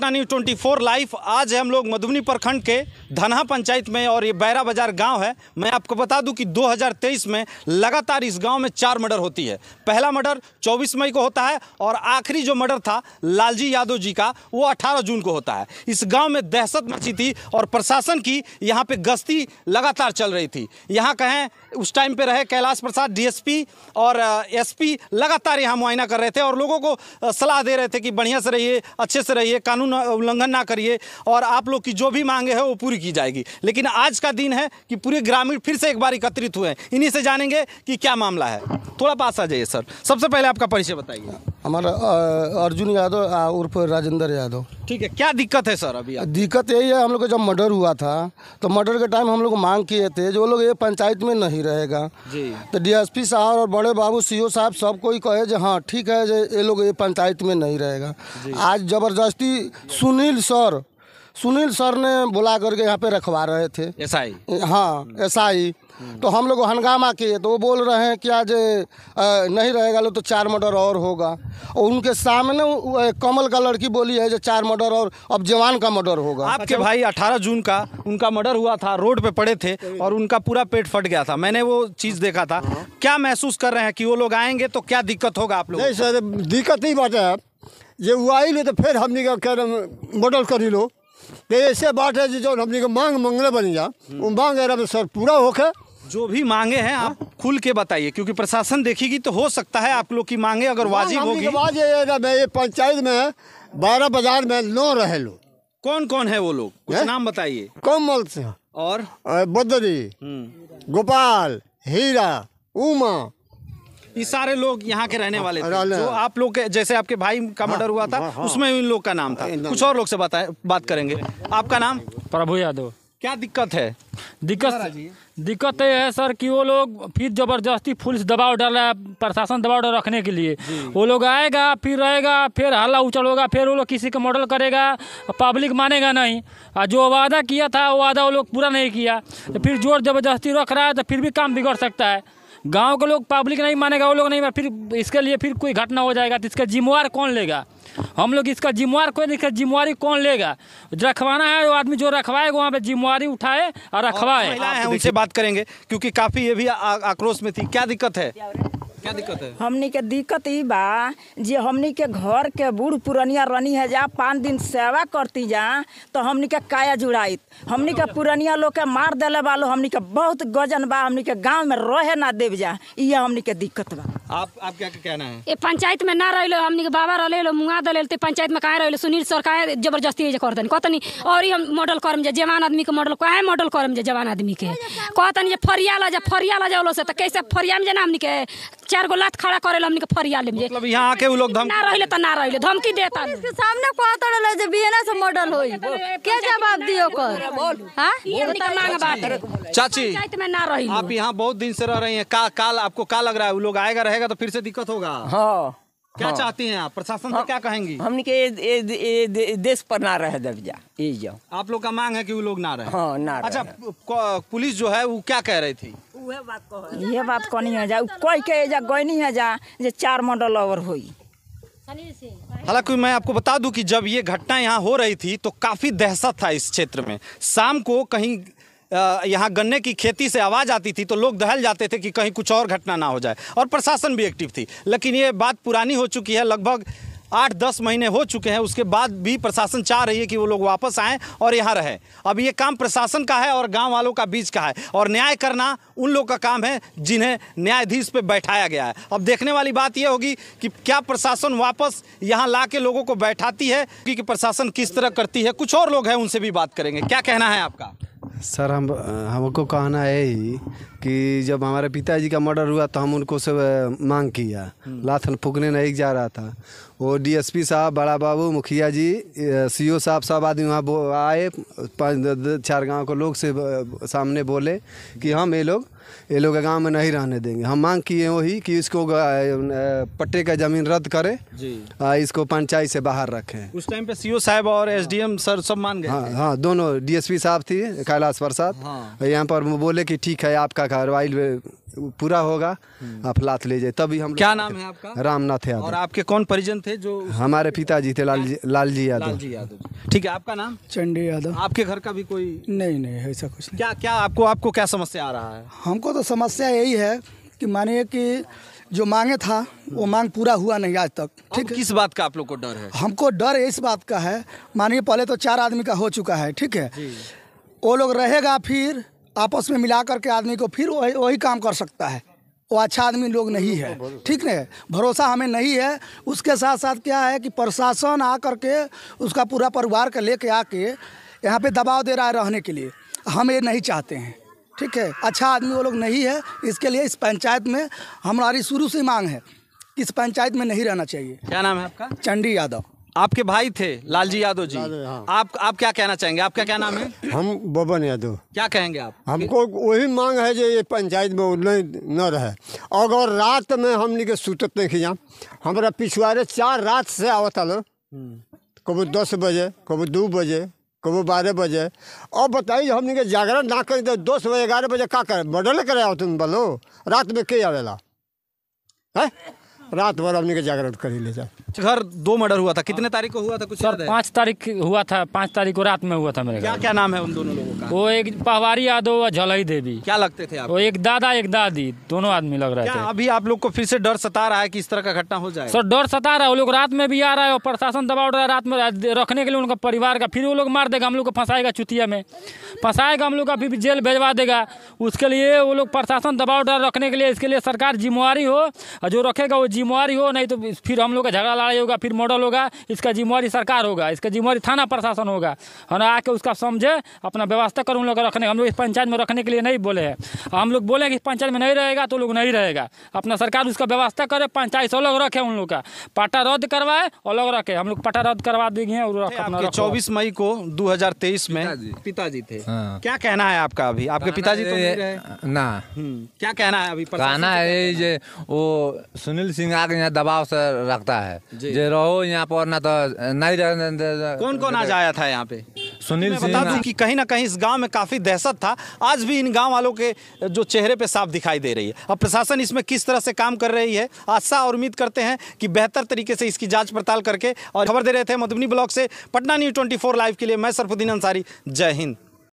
Patna news 24 live. आज हम लोग मधुबनी प्रखंड के धनहा पंचायत में और ये बैरा बाज़ार गाँव है। मैं आपको बता दूँ कि 2023 में लगातार इस गाँव में चार मर्डर होती है। पहला मर्डर 24 मई को होता है और आखिरी जो मर्डर था लालजी यादव जी का, वो 18 जून को होता है। इस गाँव में दहशत मची थी और प्रशासन की यहाँ पे गश्ती लगातार चल रही थी। यहाँ कहें, उस टाइम पे रहे कैलाश प्रसाद, डीएसपी और एसपी लगातार यहाँ मुआयना कर रहे थे और लोगों को सलाह दे रहे थे कि बढ़िया से रहिए, अच्छे से रहिए, कानून उल्लंघन ना करिए और आप लोग की जो भी मांगे है वो पूरी की जाएगी। लेकिन आज का दिन है कि पूरे ग्रामीण फिर से एक बार एकत्रित हुए हैं। इन्हीं से जानेंगे कि क्या मामला है। थोड़ा पास आ जाइए सर। सबसे पहले आपका परिचय बताइए। हमारा अर्जुन यादव उर्फ़ राजेंद्र यादव। ठीक है क्या दिक्कत है सर अभी दिक्कत यही है हम लोग का जब मर्डर हुआ था तो मर्डर के टाइम हम लोग मांग किए थे जो लोग ये पंचायत में नहीं रहेगा। जी। तो डीएसपी साहब और बड़े बाबू सीओ साहब सब कोई कहे जो हाँ ठीक है जो ये लोग ये पंचायत में नहीं रहेगा। आज ज़बरदस्ती सुनील सर। सुनील सर ने बुला करके यहाँ पे रखवा रहे थे। ऐसा ही हाँ ऐसा ही तो हम लोग हंगामा किए तो वो बोल रहे हैं कि आज नहीं रहेगा लो तो चार मर्डर और होगा। और उनके सामने कमल का लड़की बोली है जो चार मर्डर और अब जवान का मर्डर होगा। आपके भाई 18 जून का उनका मर्डर हुआ था रोड पे पड़े थे और उनका पूरा पेट फट गया था। मैंने वो चीज़ देखा था। क्या महसूस कर रहे हैं कि वो लोग आएँगे तो क्या दिक्कत होगा आप लोग नहीं सर दिक्कत नहीं बात है। जे वो आई लो तो फिर हमने का कह मॉडल करी लो। तो ऐसे बात है जो हमने का मांग मंगले बन जा वो मांग है रहा सर पूरा होके जो भी मांगे हैं आप खुल के बताइए क्योंकि प्रशासन देखेगी तो हो सकता है आप लोग की मांगे अगर वाजिब हमने होगी। ये मैं ये पंचायत में बारह बाज़ार में नौ रहे लो। कौन कौन है वो लोग? कुछ नाम बताइए। कमल से और? बदरी गोपाल हीरा उमा ये सारे लोग यहाँ के रहने वाले थे। जो आप लोग के जैसे आपके भाई का मर्डर हुआ था उसमें इन लोग का नाम था। कुछ और लोग से बताए बात करेंगे। आपका नाम? प्रभु यादव। क्या दिक्कत है? दिक्कत दिक्कत ये है सर कि वो लोग फिर ज़बरदस्ती पुलिस दबाव डाल रहा है प्रशासन दबाव डाल रखने के लिए। वो लोग आएगा फिर रहेगा फिर हल्ला उछल होगा फिर वो लोग किसी का मॉडल करेगा पब्लिक मानेगा नहीं। और जो वादा किया था वो वादा वो लोग पूरा नहीं किया। तो फिर ज़ोर ज़बरदस्ती रख रहा है तो फिर भी काम बिगड़ सकता है। गाँव के लोग पब्लिक नहीं मानेगा वो लोग नहीं माने, फिर इसके लिए फिर कोई घटना हो जाएगा तो इसका जिम्मेवार कौन लेगा? हम लोग इसका जिम्मेवार कोई नहीं इसका जिम्मेवारी कौन लेगा? रखवाना है वो आदमी जो रखवाएगा वहाँ पे जिम्मेवारी उठाए और रखवाए। उनसे बात करेंगे क्योंकि काफ़ी ये भी आक्रोश में थी। क्या दिक्कत है? क्या दिक्कत है? हमनी के दिक्कत ई बा जे हमनी के घर के बूढ़ पुरनिया रनी है जा पाँच दिन सेवा करती जा तो हमनी के काया जुड़ाइत। हमनी के पुरनिया लोग के मार दिले बालो हमनी के बहुत गजन बा हमनी के गाँव में रहे ना देव जा ये हमनी के दिक्कत बा। आप आप क्या कहना है? ए पंचायत में ना रहिलो हमनी के बाबा रहले लो मुआ दले ते पंचायत में काहे रहिलो? सुनील सर काहे ज़बरदस्ती जे कर देनी? कहतनी और ही हम मॉडल करम जे जवान आदमी के मॉडल काहे मॉडल करम जे जवान आदमी के? कहतनी जे फरिया ला जा फरिया ला जाओलो से त कैसे फरिया में जे ना हमनी के चार गो लात खड़ा करेला हमनी के फरिया ले मतलब यहाँ आके वो लोग धम ना रहिले त ना रहिले धमकी देता इसके सामने कहता रहे जे बिना से मॉडल होई के जवाब दियो कर हाँ? हमनी के मांग बात चाची पंचायत में ना रहिलो। आप यहाँ बहुत दिन से रह रही हैं। का काल आपको क्या लग रहा है? वो लोग आएगा रहेगा तो फिर से दिक्कत होगा। हाँ। क्या हाँ। चाहती हैं आप? प्रशासन से क्या कहेंगी? हमने के ये- ये- ये दे- देश पर ना रहे दब जा। ये जाओ। आप लोग का मांग है कि वो लोग ना रहे? हाँ ना अच्छा रहे। पुलिस जो है वो क्या कह रही थी? ये बात कहनी है? जा कोई के जा गईनी है जा जे चार मॉडल और होई। हालाँकि मैं आपको बता दूँ कि जब ये घटना यहाँ हो रही थी तो काफ़ी दहशत था इस क्षेत्र में। शाम को कहीं यहाँ गन्ने की खेती से आवाज़ आती थी तो लोग दहल जाते थे कि कहीं कुछ और घटना ना हो जाए। और प्रशासन भी एक्टिव थी। लेकिन ये बात पुरानी हो चुकी है लगभग आठ दस महीने हो चुके हैं, उसके बाद भी प्रशासन चाह रही है कि वो लोग वापस आएँ और यहाँ रहें। अब ये काम प्रशासन का है और गाँव वालों का बीच का है और न्याय करना उन लोग का काम है जिन्हें न्यायाधीश पे बैठाया गया है। अब देखने वाली बात यह होगी कि क्या प्रशासन वापस यहाँ ला के लोगों को बैठाती है कि कि प्रशासन किस तरह करती है, कुछ और लोग हैं उनसे भी बात करेंगे। क्या कहना है आपका? सर हम हमको कहना है ही कि जब हमारे पिताजी का मर्डर हुआ तो हम उनको से मांग किया। लाथन फूकने नहीं जा रहा था। वो डीएसपी साहब बड़ा बाबू मुखिया जी सीओ साहब सब आदमी वहाँ आए चार गाँव के लोग से सामने बोले कि हम ये लोग ये लोग गाँव में नहीं रहने देंगे हम मांग किए वही कि इसको पट्टे का ज़मीन रद्द करें जी इसको पंचायत से बाहर रखें उस टाइम पे सीओ साहब और एसडीएम सर सब मान गए हाँ। हाँ दोनों डीएसपी साहब थी कैलाश प्रसाद हाँ। यहाँ पर बोले कि ठीक है आपका का ऑयल पूरा होगा आप लात ले जाए तभी हम क्या नाम है आपका? रामनाथ यादव। और आपके कौन परिजन थे जो हमारे पिताजी थे लालजी लालजी यादव। लालजी यादव ठीक है आपका नाम? चंडी यादव। आपके घर का भी कोई नहीं नहीं ऐसा कुछ नहीं। क्या क्या आपको आपको क्या समस्या आ रहा है? हमको तो समस्या यही है कि मानिए कि जो मांगे था वो मांग पूरा हुआ नहीं आज तक। ठीक किस बात का आप लोग को डर है? हमको डर इस बात का है मानिए पहले तो चार आदमी का हो चुका है ठीक है? वो लोग रहेगा फिर आपस में मिला करके आदमी को फिर वही वही काम कर सकता है। वो अच्छा आदमी लोग नहीं है। ठीक है? भरोसा हमें नहीं है। उसके साथ साथ क्या है कि प्रशासन आ करके उसका पूरा परिवार का लेके आके यहाँ पे दबाव दे रहा है रहने के लिए। हम ये नहीं चाहते हैं। ठीक है? अच्छा आदमी वो लोग नहीं है। इसके लिए इस पंचायत में हमारी शुरू से मांग है कि इस पंचायत में नहीं रहना चाहिए। क्या नाम है आपका? चंडी यादव। आपके भाई थे लालजी यादव जी। आप आप क्या कहना चाहेंगे? आपका क्या नाम है? हम बबन यादव। क्या कहेंगे आप? हमको वही मांग है जो ये पंचायत में नहीं न रहे। अगर रात में हमनी के सुतत नहीं खिया हमारा पिछवाड़े चार रात से आवत लो कबो दस बजे कबो दो बजे कबो बारह बजे। और बताइए हमनी के जागरण ना करी तो दस बजे ग्यारह बजे का करे बदल करे आओ तुम बोलो। रात में के आवेला? है? रात भर हमनी के जागरण करी ले जा। घर दो मर्डर हुआ था। कितने तारीख को हुआ था कुछ सर पाँच तारीख हुआ था पाँच तारीख को रात में हुआ था मेरे क्या क्या नाम है उन दोनों लोगों का? वो एक पहवारी यादव और झलई देवी। क्या लगते थे आप? वो एक दादा एक दादी दोनों आदमी लग रहे थे। अभी आप लोग को फिर से डर सता रहा है कि इस तरह का घटना हो जाए? सर डर सता रहा है वो लोग रात में भी आ रहा है और प्रशासन दबाव रहा है रात में रखने के लिए उनका परिवार का। फिर वो लोग मार देगा हम लोग को फंसाएगा चुतिया में। फंसाएगा हम लोग का फिर जेल भेजवा देगा। उसके लिए वो लोग प्रशासन दबाव डाल रखने के लिए इसके लिए सरकार जिम्मेवारी हो और जो रखेगा वो जिम्मेवारी हो नहीं तो फिर हम लोग का झगड़ा लड़ाई होगा फिर मॉडल होगा इसका जिम्मेवारी सरकार होगा इसका जिम्मेवारी थाना प्रशासन होगा। है ना आके उसका समझे अपना व्यवस्था कर उन लोग रखने हम लोग इस पंचायत में रखने के लिए नहीं बोले हैं। हम लोग बोले कि इस पंचायत में नहीं रहेगा तो लोग नहीं रहेगा। अपना सरकार उसका व्यवस्था करे पंचायत अलग रखे उन लोग का। पट्टा रद्द करवाए अलग रखे। हम लोग पट्टा रद्द करवा देंगे और। 24 मई को 2023 में। पिताजी। थे। क्या कहना है आपका अभी? आपके पिताजी तो ना। हम्म, क्या कहना है अभी कहना है वो सुनील सिंह आके यहाँ दबाव से रखता है। जे। रहो यहाँ पर ना तो नहीं रह कौन कौन आज आया था यहाँ पे? सुनील मैं बता दूँ कि कहीं ना कहीं इस गाँव में काफ़ी दहशत था। आज भी इन गाँव वालों के जो चेहरे पे साफ़ दिखाई दे रही है। अब प्रशासन इसमें किस तरह से काम कर रही है आशा और उम्मीद करते हैं कि बेहतर तरीके से इसकी जाँच पड़ताल करके और खबर दे रहे थे मधुबनी ब्लॉक से पटना न्यूज़ 24 लाइव के लिए मैं सरफुद्दीन अंसारी जय हिंद।